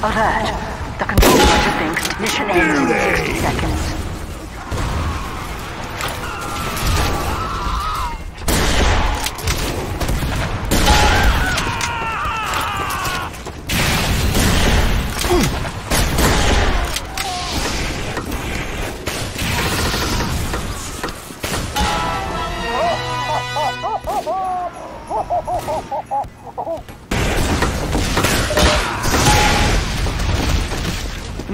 Alert. The control center thinks mission ends in 60 seconds.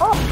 哦